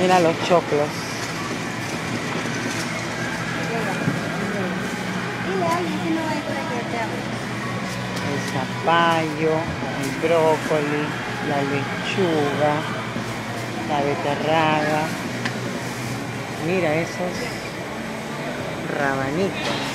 Mira los choclos. El zapallo, el brócoli, la lechuga, la beterraga. Mira esos rabanitos.